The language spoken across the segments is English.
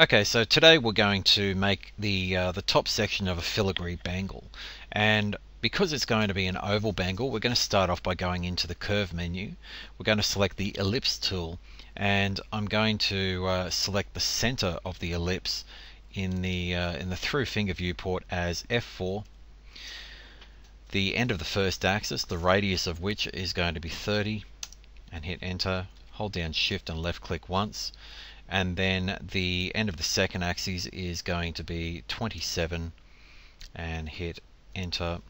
Okay, so today we're going to make the uh, the top section of a filigree bangle. And because it's going to be an oval bangle we're going to start off by going into the curve menu. We're going to select the ellipse tool and I'm going to uh, select the center of the ellipse in the uh, in the through finger viewport as F4 the end of the first axis the radius of which is going to be 30 and hit enter. Hold down shift and left click once and then the end of the second axis is going to be 27 and hit enter.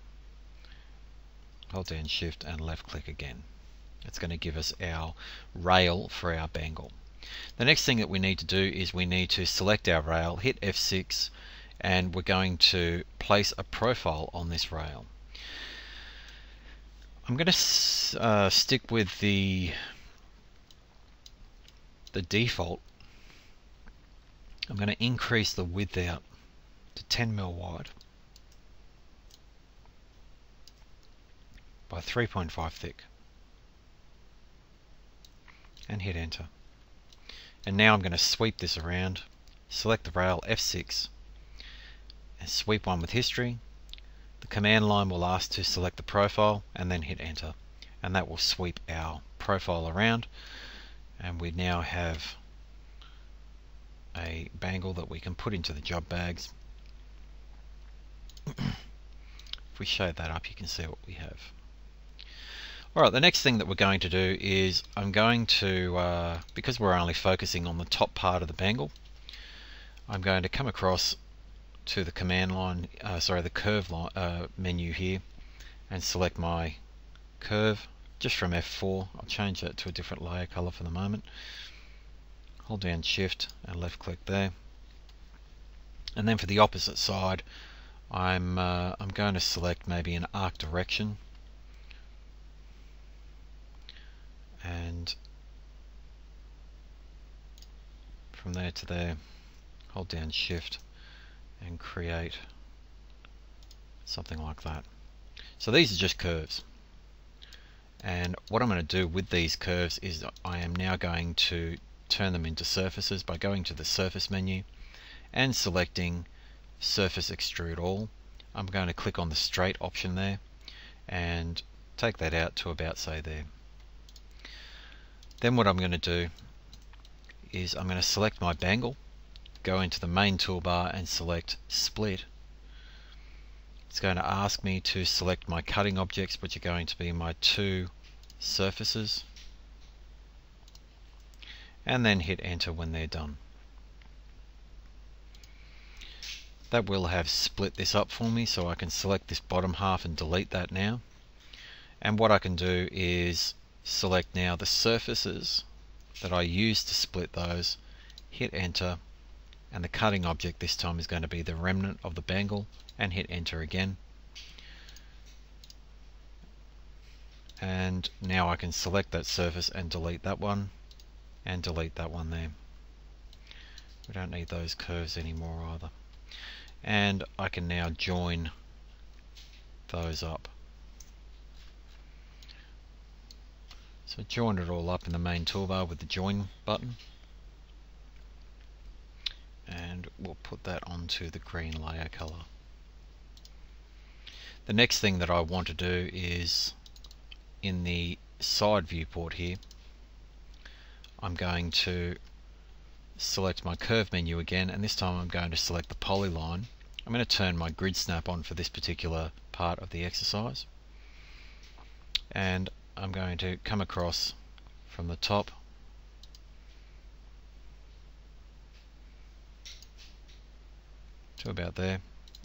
Hold down shift and left click again. It's going to give us our rail for our bangle. The next thing that we need to do is we need to select our rail hit F6 and we're going to place a profile on this rail. I'm going to uh, stick with the the default I'm going to increase the width out to 10 mil wide by 3.5 thick. And hit enter. And now I'm going to sweep this around select the rail F6 and sweep one with history. The command line will ask to select the profile and then hit enter. And that will sweep our profile around. And we now have a bangle that we can put into the job bags. if we show that up you can see what we have. Alright, the next thing that we're going to do is I'm going to, uh, because we're only focusing on the top part of the bangle, I'm going to come across to the command line, uh, sorry, the curve line, uh, menu here and select my curve just from F4. I'll change that to a different layer color for the moment hold down shift and left click there. And then for the opposite side I'm uh, I'm going to select maybe an arc direction. And from there to there hold down shift and create something like that. So these are just curves. And what I'm going to do with these curves is I am now going to turn them into surfaces by going to the surface menu and selecting surface extrude all. I'm going to click on the straight option there and take that out to about say there. Then what I'm going to do is I'm going to select my bangle, go into the main toolbar and select split. It's going to ask me to select my cutting objects which are going to be my two surfaces and then hit enter when they're done. That will have split this up for me so I can select this bottom half and delete that now. And what I can do is select now the surfaces that I used to split those, hit enter, and the cutting object this time is going to be the remnant of the bangle, and hit enter again. And now I can select that surface and delete that one and delete that one there. We don't need those curves anymore either. And I can now join those up. So join it all up in the main toolbar with the join button. And we'll put that onto the green layer color. The next thing that I want to do is in the side viewport here I'm going to select my curve menu again and this time I'm going to select the polyline. I'm going to turn my grid snap on for this particular part of the exercise and I'm going to come across from the top to about there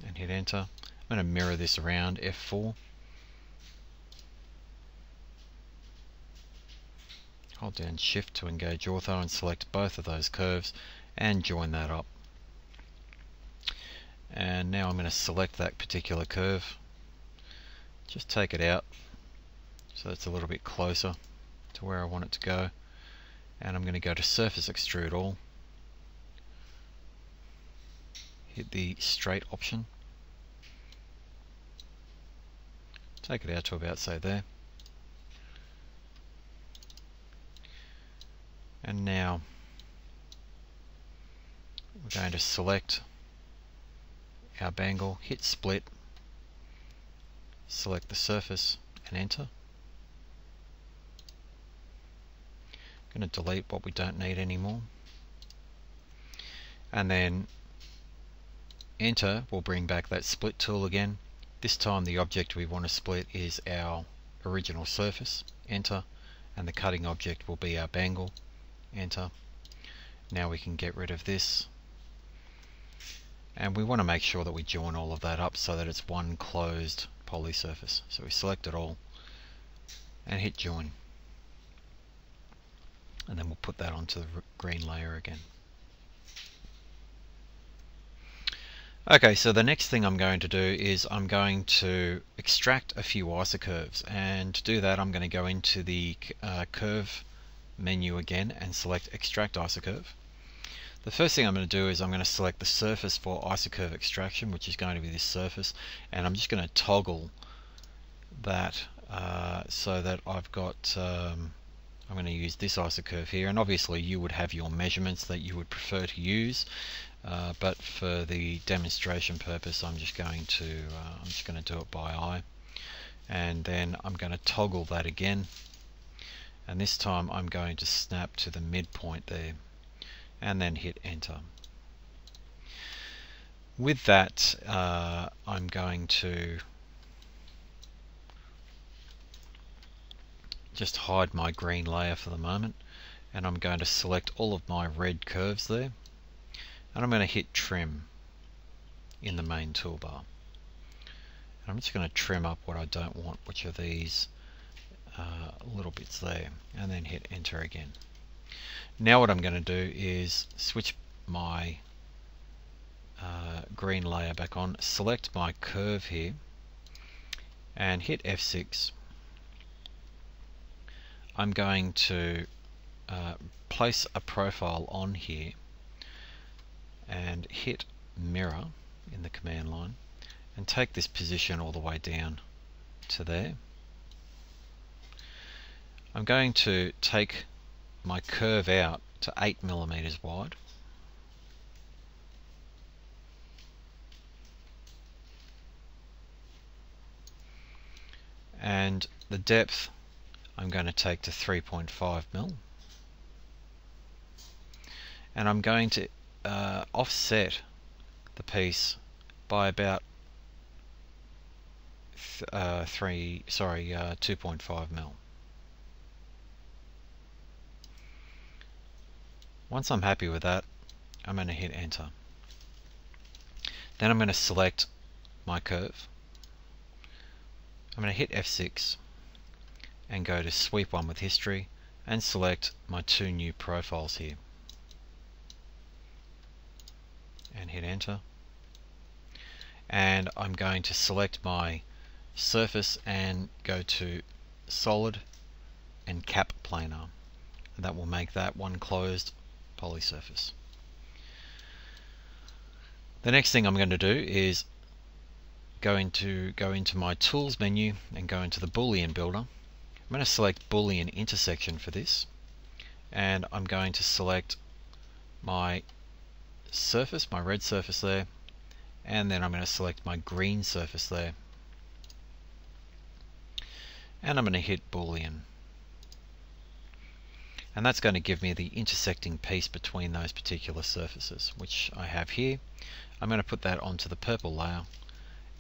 and hit enter. I'm going to mirror this around F4 Hold down shift to engage ortho and select both of those curves and join that up. And now I'm going to select that particular curve. Just take it out so it's a little bit closer to where I want it to go. And I'm going to go to surface extrude all. Hit the straight option. Take it out to about say there. And now we're going to select our bangle, hit split, select the surface and enter. I'm going to delete what we don't need anymore. And then enter will bring back that split tool again. This time the object we want to split is our original surface. Enter. And the cutting object will be our bangle. Enter. Now we can get rid of this and we want to make sure that we join all of that up so that it's one closed poly surface. So we select it all and hit join. And then we'll put that onto the green layer again. Okay, so the next thing I'm going to do is I'm going to extract a few isocurves and to do that I'm going to go into the uh, curve menu again and select extract isocurve. The first thing I'm going to do is I'm going to select the surface for isocurve extraction, which is going to be this surface, and I'm just going to toggle that uh, so that I've got, um, I'm going to use this isocurve here, and obviously you would have your measurements that you would prefer to use, uh, but for the demonstration purpose I'm just going to, uh, I'm just going to do it by eye, and then I'm going to toggle that again, and this time I'm going to snap to the midpoint there and then hit enter. With that, uh, I'm going to just hide my green layer for the moment and I'm going to select all of my red curves there and I'm going to hit trim in the main toolbar. And I'm just going to trim up what I don't want, which are these uh, little bits there, and then hit enter again. Now what I'm going to do is switch my uh, green layer back on, select my curve here and hit F6. I'm going to uh, place a profile on here and hit mirror in the command line and take this position all the way down to there. I'm going to take my curve out to 8 millimeters wide. And the depth I'm going to take to 3.5 mil. And I'm going to uh, offset the piece by about th uh, three, sorry, uh, 2.5 mil. Once I'm happy with that, I'm going to hit enter. Then I'm going to select my curve. I'm going to hit F6 and go to sweep one with history and select my two new profiles here. And hit enter. And I'm going to select my surface and go to solid and cap planar. And that will make that one closed polysurface. The next thing I'm going to do is going to go into my tools menu and go into the boolean builder. I'm going to select boolean intersection for this and I'm going to select my surface, my red surface there and then I'm going to select my green surface there and I'm going to hit boolean and that's going to give me the intersecting piece between those particular surfaces which I have here. I'm going to put that onto the purple layer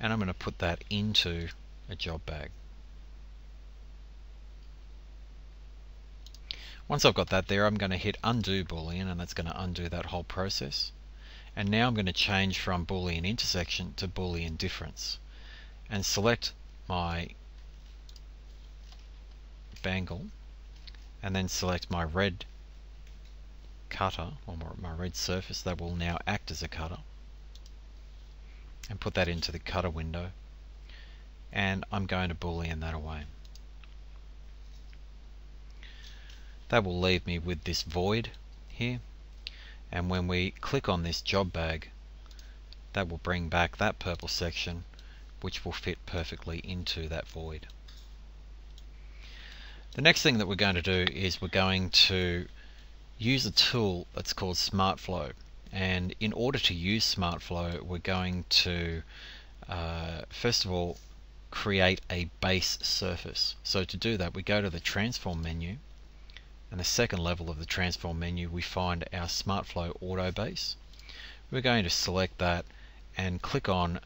and I'm going to put that into a job bag. Once I've got that there I'm going to hit undo boolean and that's going to undo that whole process. And now I'm going to change from boolean intersection to boolean difference and select my bangle and then select my red cutter or my red surface that will now act as a cutter and put that into the cutter window and I'm going to boolean that away. That will leave me with this void here and when we click on this job bag that will bring back that purple section which will fit perfectly into that void. The next thing that we're going to do is we're going to use a tool that's called SmartFlow and in order to use SmartFlow we're going to uh, first of all create a base surface. So to do that we go to the transform menu and the second level of the transform menu we find our SmartFlow auto base. We're going to select that and click on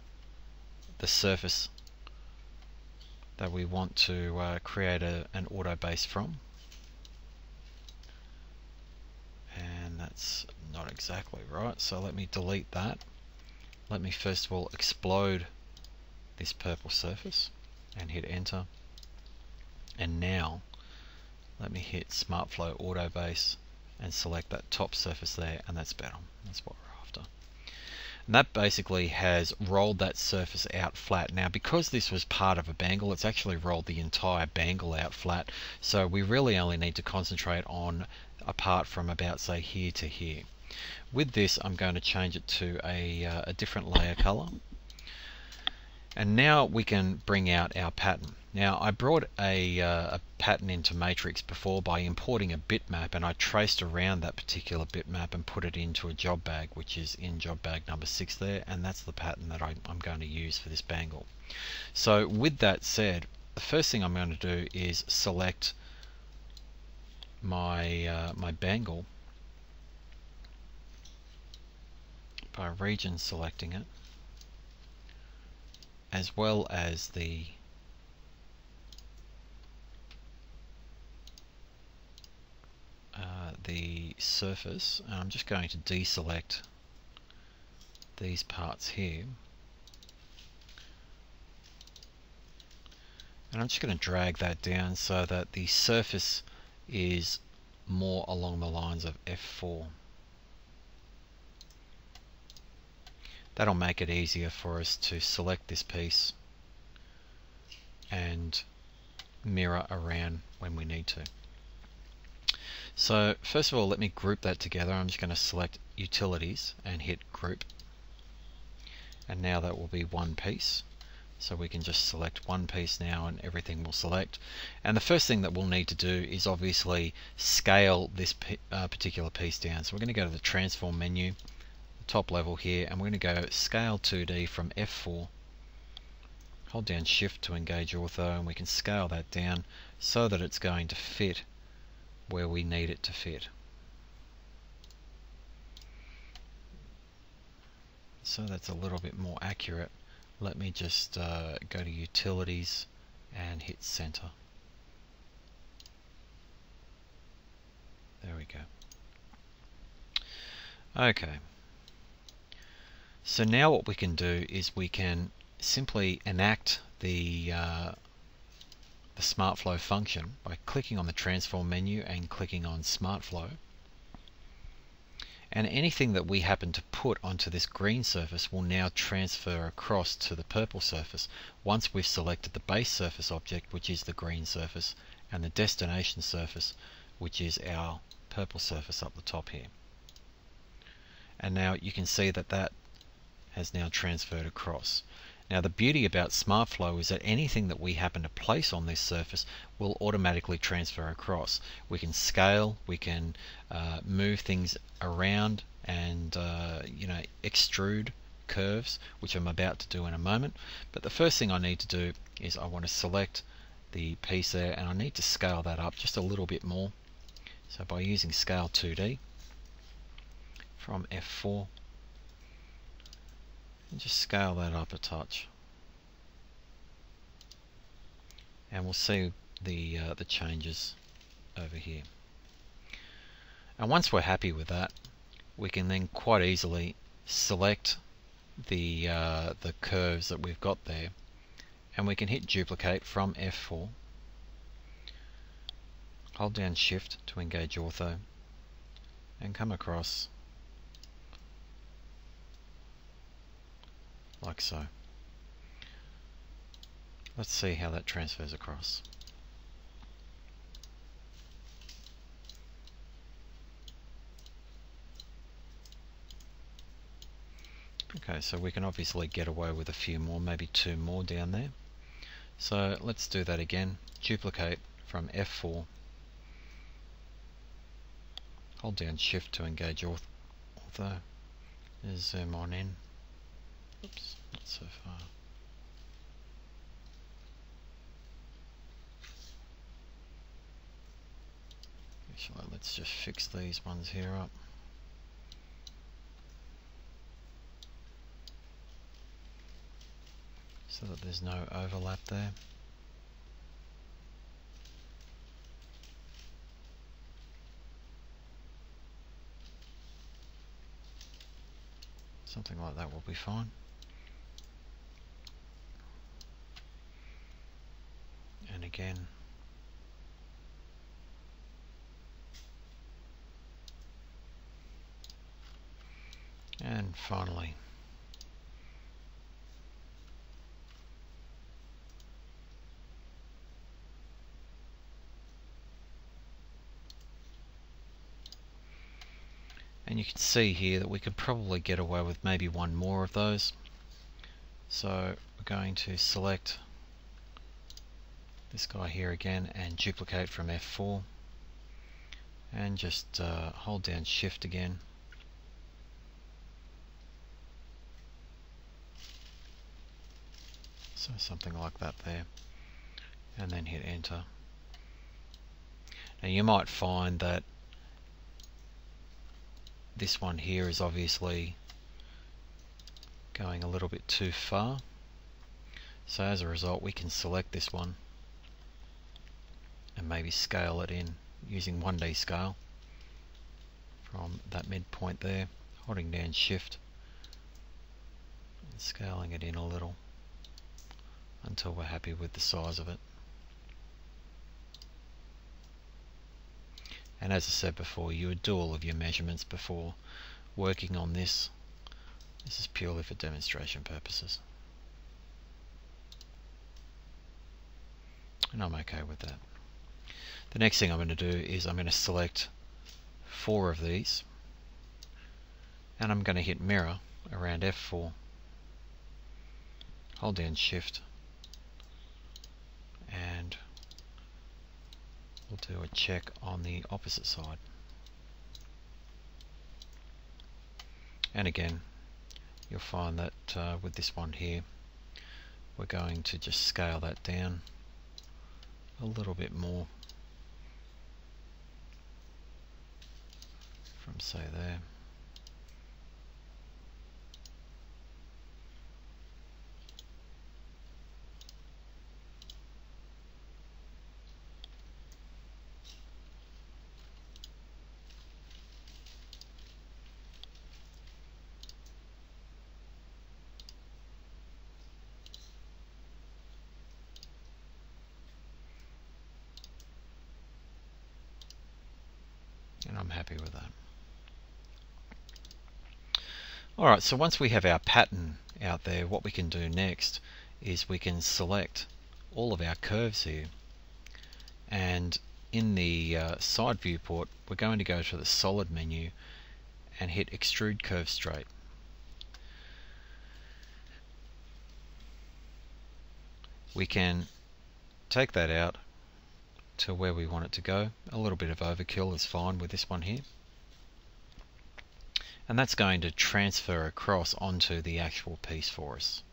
the surface that we want to uh, create a, an auto base from. And that's not exactly right, so let me delete that. Let me first of all explode this purple surface and hit enter. And now let me hit SmartFlow Auto Base and select that top surface there and that's better. That's what. And that basically has rolled that surface out flat. Now because this was part of a bangle, it's actually rolled the entire bangle out flat. So we really only need to concentrate on apart from about say here to here. With this I'm going to change it to a, uh, a different layer color. And now we can bring out our pattern. Now I brought a, uh, a, pattern into Matrix before by importing a bitmap and I traced around that particular bitmap and put it into a job bag which is in job bag number 6 there and that's the pattern that I, am going to use for this bangle. So with that said the first thing I'm going to do is select my, uh, my bangle by region selecting it as well as the uh, the surface. And I'm just going to deselect these parts here. And I'm just going to drag that down so that the surface is more along the lines of F4 that'll make it easier for us to select this piece and mirror around when we need to. So first of all let me group that together. I'm just going to select utilities and hit group. And now that will be one piece. So we can just select one piece now and everything will select. And the first thing that we'll need to do is obviously scale this uh, particular piece down. So we're going to go to the transform menu top level here and we're going to go scale 2D from F4 hold down shift to engage ortho and we can scale that down so that it's going to fit where we need it to fit. So that's a little bit more accurate. Let me just uh, go to utilities and hit center. There we go. Okay so now what we can do is we can simply enact the, uh, the SmartFlow function by clicking on the transform menu and clicking on SmartFlow. And anything that we happen to put onto this green surface will now transfer across to the purple surface once we've selected the base surface object which is the green surface and the destination surface which is our purple surface up the top here. And now you can see that that has now transferred across. Now the beauty about SmartFlow is that anything that we happen to place on this surface will automatically transfer across. We can scale, we can uh, move things around and uh, you know extrude curves which I'm about to do in a moment but the first thing I need to do is I want to select the piece there and I need to scale that up just a little bit more so by using scale 2D from F4 and just scale that up a touch. And we'll see the uh, the changes over here. And once we're happy with that we can then quite easily select the uh, the curves that we've got there. And we can hit duplicate from F4 hold down shift to engage ortho and come across like so. Let's see how that transfers across. Okay, so we can obviously get away with a few more, maybe two more down there. So let's do that again. Duplicate from F4. Hold down Shift to engage ortho. zoom on in. Oops, not so far. Actually, let's just fix these ones here up. So that there's no overlap there. Something like that will be fine. Again, and finally and you can see here that we could probably get away with maybe one more of those. So we're going to select this guy here again and duplicate from F4 and just uh, hold down shift again. So something like that there. And then hit enter. Now you might find that this one here is obviously going a little bit too far. So as a result we can select this one and maybe scale it in using 1D scale from that midpoint there holding down shift and scaling it in a little until we're happy with the size of it. And as I said before you would do all of your measurements before working on this. This is purely for demonstration purposes. And I'm okay with that the next thing I'm going to do is I'm going to select four of these and I'm going to hit mirror around F4 hold down shift and we'll do a check on the opposite side. And again, you'll find that uh, with this one here, we're going to just scale that down a little bit more say there. and I'm happy with that. Alright, so once we have our pattern out there, what we can do next is we can select all of our curves here and in the uh, side viewport we're going to go to the solid menu and hit extrude curve straight. We can take that out to where we want it to go. A little bit of overkill is fine with this one here. And that's going to transfer across onto the actual piece for us.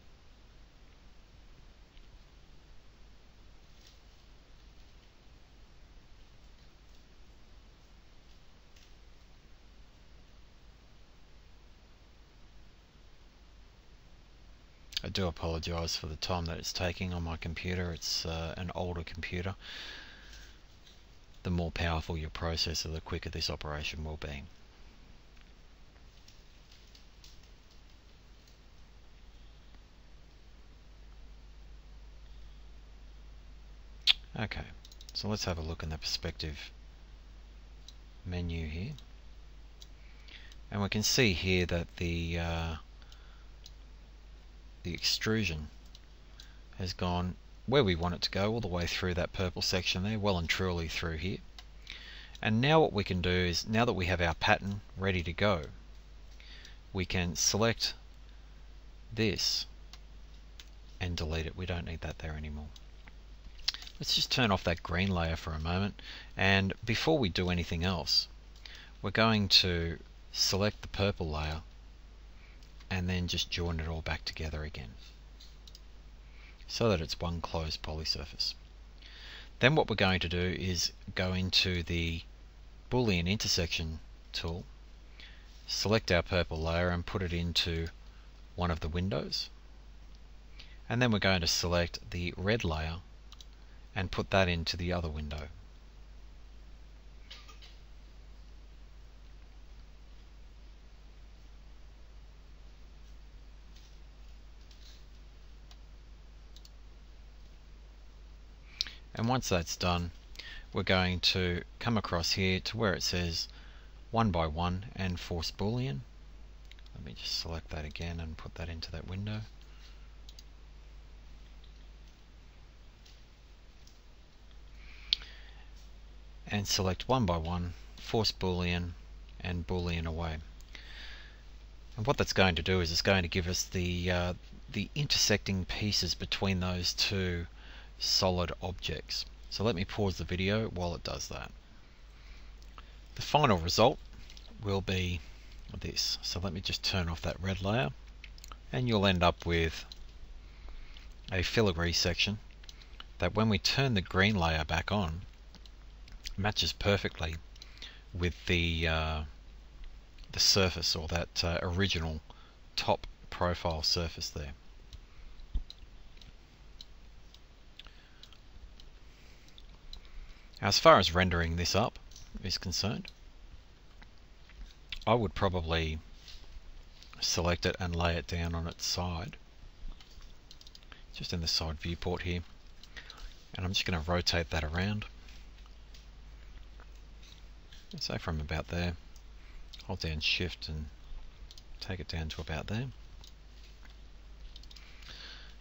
I do apologise for the time that it's taking on my computer. It's uh, an older computer the more powerful your processor, the quicker this operation will be. Okay, so let's have a look in the perspective menu here. And we can see here that the uh, the extrusion has gone where we want it to go all the way through that purple section there well and truly through here. And now what we can do is now that we have our pattern ready to go we can select this and delete it. We don't need that there anymore let's just turn off that green layer for a moment and before we do anything else we're going to select the purple layer and then just join it all back together again so that it's one closed polysurface. Then what we're going to do is go into the Boolean intersection tool, select our purple layer and put it into one of the windows. And then we're going to select the red layer and put that into the other window. And once that's done, we're going to come across here to where it says one by one and force boolean. Let me just select that again and put that into that window. And select one by one, force boolean and boolean away. And what that's going to do is it's going to give us the uh, the intersecting pieces between those two solid objects. So let me pause the video while it does that. The final result will be this. So let me just turn off that red layer and you'll end up with a filigree section that when we turn the green layer back on matches perfectly with the uh, the surface or that uh, original top profile surface there. As far as rendering this up is concerned, I would probably select it and lay it down on its side, just in the side viewport here. And I'm just going to rotate that around. Say from about there, hold down shift and take it down to about there.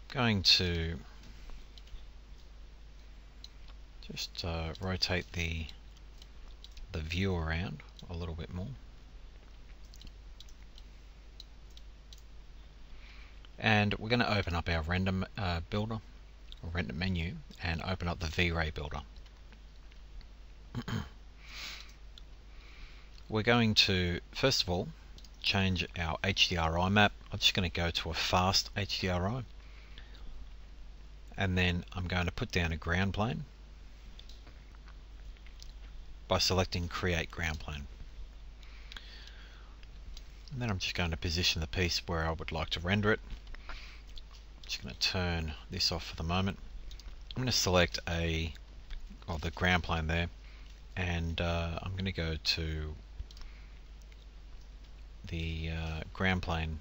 Going to just uh, rotate the the view around a little bit more. And we're going to open up our render uh, builder, or render menu, and open up the V-Ray builder. we're going to, first of all, change our HDRI map. I'm just going to go to a fast HDRI. And then I'm going to put down a ground plane by selecting Create Ground Plane. And then I'm just going to position the piece where I would like to render it. Just going to turn this off for the moment. I'm going to select a, or the ground plane there, and uh, I'm going to go to the uh, ground plane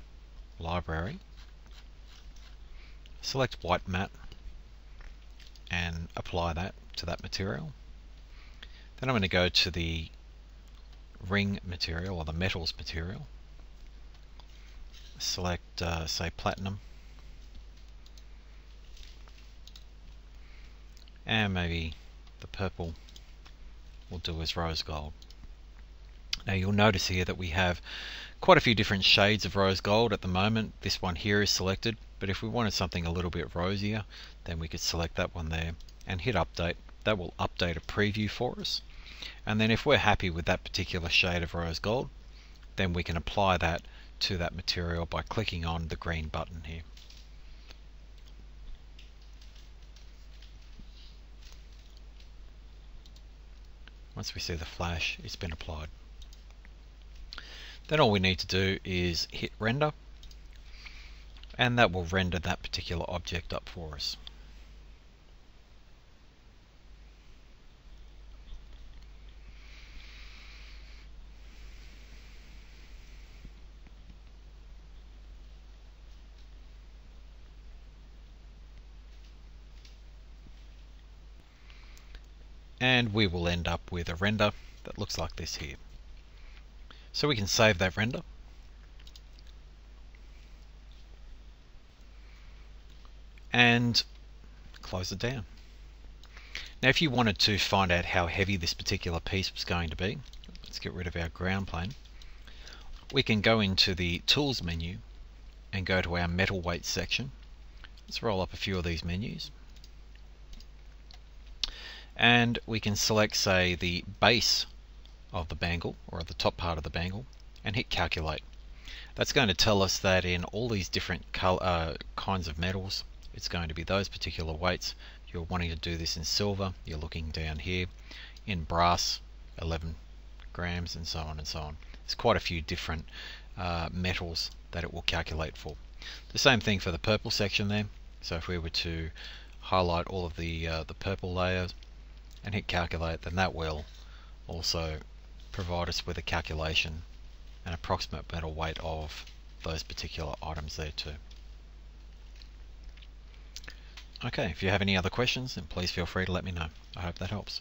library, select white matte, and apply that to that material. Then I'm going to go to the ring material or the metals material. Select, uh, say, platinum. And maybe the purple will do as rose gold. Now you'll notice here that we have quite a few different shades of rose gold at the moment. This one here is selected, but if we wanted something a little bit rosier, then we could select that one there and hit update. That will update a preview for us. And then if we're happy with that particular shade of rose gold, then we can apply that to that material by clicking on the green button here. Once we see the flash, it's been applied. Then all we need to do is hit render and that will render that particular object up for us. and we will end up with a render that looks like this here. So we can save that render. And close it down. Now if you wanted to find out how heavy this particular piece was going to be, let's get rid of our ground plane. We can go into the Tools menu and go to our Metal Weight section. Let's roll up a few of these menus and we can select say the base of the bangle or the top part of the bangle and hit calculate. That's going to tell us that in all these different color, uh, kinds of metals, it's going to be those particular weights. You're wanting to do this in silver, you're looking down here. In brass, 11 grams and so on and so on. There's quite a few different uh, metals that it will calculate for. The same thing for the purple section there. So if we were to highlight all of the uh, the purple layers and hit calculate, then that will also provide us with a calculation, an approximate metal weight of those particular items there too. Okay, if you have any other questions, then please feel free to let me know. I hope that helps.